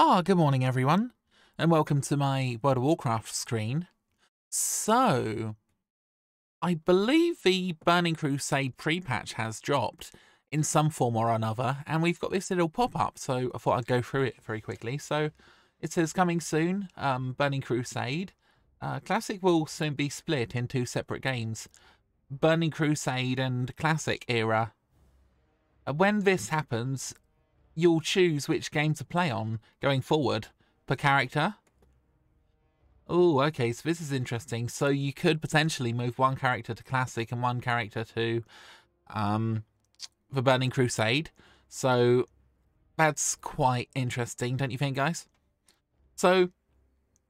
Ah, good morning everyone, and welcome to my World of Warcraft screen. So, I believe the Burning Crusade pre-patch has dropped in some form or another, and we've got this little pop-up, so I thought I'd go through it very quickly. So, it says coming soon, um, Burning Crusade. Uh, Classic will soon be split in two separate games, Burning Crusade and Classic era. When this happens, you'll choose which game to play on going forward per character. Oh, okay, so this is interesting. So you could potentially move one character to Classic and one character to um, the Burning Crusade. So that's quite interesting, don't you think, guys? So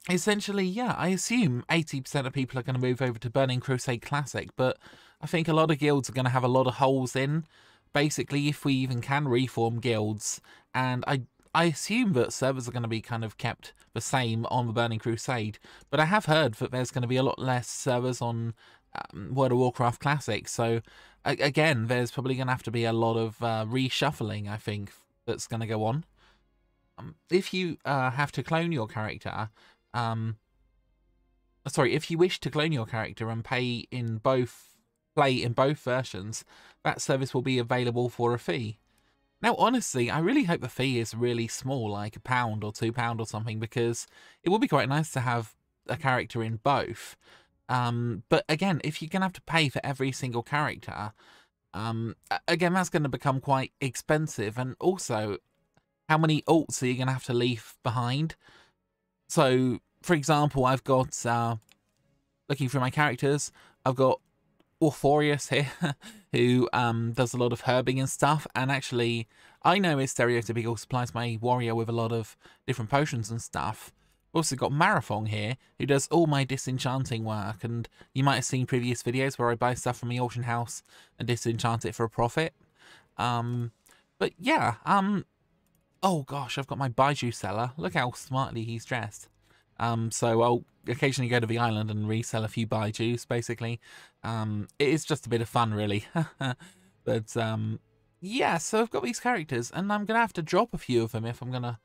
essentially, yeah, I assume 80% of people are going to move over to Burning Crusade Classic, but I think a lot of guilds are going to have a lot of holes in basically if we even can reform guilds and I I assume that servers are going to be kind of kept the same on the Burning Crusade, but I have heard that there's going to be a lot less servers on um, World of Warcraft Classic, so again, there's probably going to have to be a lot of uh, reshuffling, I think, that's going to go on. Um, if you uh, have to clone your character, um, sorry, if you wish to clone your character and pay in both play in both versions, that service will be available for a fee. Now, honestly, I really hope the fee is really small, like a pound or two pound or something, because it would be quite nice to have a character in both. Um, but again, if you're going to have to pay for every single character, um, again, that's going to become quite expensive. And also, how many alts are you going to have to leave behind? So, for example, I've got, uh, looking through my characters, I've got Orphorius here, who um, does a lot of herbing and stuff. And actually, I know is stereotypical, supplies my warrior with a lot of different potions and stuff. Also got Marathon here, who does all my disenchanting work. And you might have seen previous videos where I buy stuff from the auction house and disenchant it for a profit. Um, but yeah, um, oh gosh, I've got my Bijou seller. Look how smartly he's dressed. Um, so I'll occasionally go to the island and resell a few Bijous, basically. Um, it is just a bit of fun, really. but um, yeah, so I've got these characters, and I'm going to have to drop a few of them if I'm going to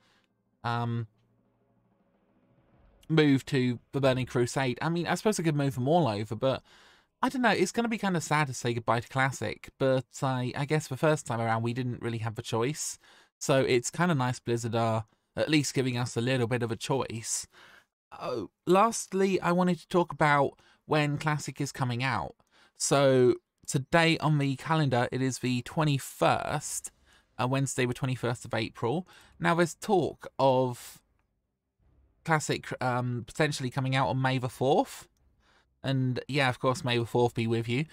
um, move to the Burning Crusade. I mean, I suppose I could move them all over, but I don't know. It's going to be kind of sad to say goodbye to Classic, but I, I guess the first time around we didn't really have a choice. So it's kind of nice Blizzard are at least giving us a little bit of a choice. Oh, lastly, I wanted to talk about when Classic is coming out. So today on the calendar, it is the 21st, uh, Wednesday, the 21st of April. Now, there's talk of Classic um, potentially coming out on May the 4th. And yeah, of course, May the 4th be with you.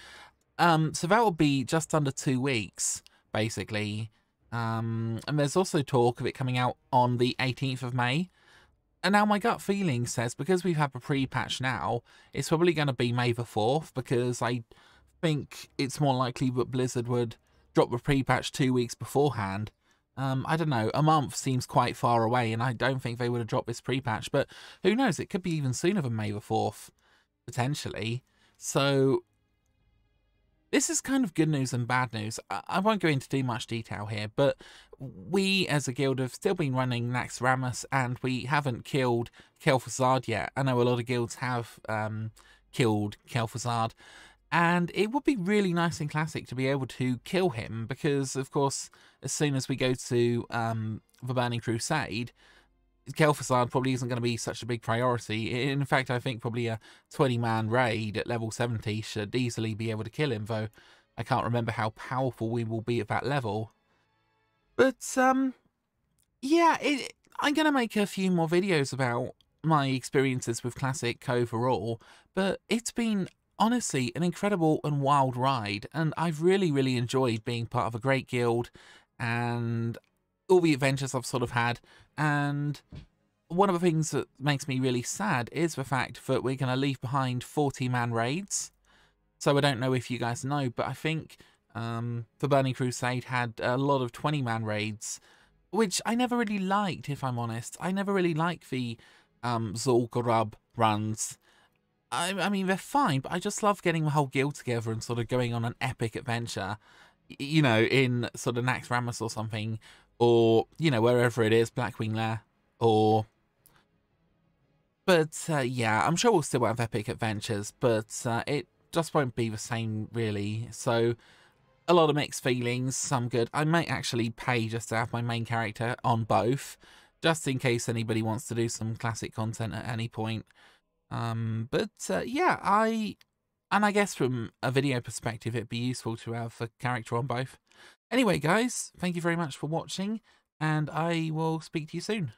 Um, so that will be just under two weeks, basically. Um, and there's also talk of it coming out on the 18th of May. And now my gut feeling says because we've had a pre-patch now, it's probably going to be May the 4th because I think it's more likely that Blizzard would drop the pre-patch two weeks beforehand. Um, I don't know, a month seems quite far away and I don't think they would have dropped this pre-patch, but who knows, it could be even sooner than May the 4th, potentially. So this is kind of good news and bad news. I won't go into too much detail here, but we as a guild have still been running Naxxramas and we haven't killed Kel'Thuzad yet. I know a lot of guilds have um, killed Kel'Thuzad, and it would be really nice and classic to be able to kill him because, of course, as soon as we go to um, the Burning Crusade, Kel'Thuzad probably isn't going to be such a big priority. In fact, I think probably a 20-man raid at level 70 should easily be able to kill him, though I can't remember how powerful we will be at that level. But, um, yeah, it, I'm going to make a few more videos about my experiences with Classic overall, but it's been honestly an incredible and wild ride, and I've really, really enjoyed being part of a great guild and all the adventures I've sort of had. And one of the things that makes me really sad is the fact that we're going to leave behind 40 man raids. So I don't know if you guys know, but I think um, the Burning Crusade had a lot of 20 man raids, which I never really liked, if I'm honest. I never really liked the um, Zul'Gurub runs. I, I mean, they're fine, but I just love getting the whole guild together and sort of going on an epic adventure you know, in sort of Naxxramas or something, or, you know, wherever it is, Blackwing Lair, or but uh, yeah, I'm sure we'll still have epic adventures, but uh, it just won't be the same really. So a lot of mixed feelings, some good. I might actually pay just to have my main character on both, just in case anybody wants to do some classic content at any point. Um, but uh, yeah, I and I guess from a video perspective, it'd be useful to have a character on both. Anyway, guys, thank you very much for watching, and I will speak to you soon.